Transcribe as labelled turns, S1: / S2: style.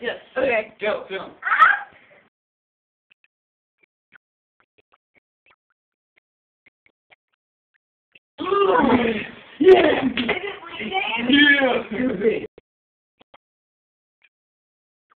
S1: Yes.
S2: Okay.
S3: Go, film.
S1: Yeah.
S3: Yeah!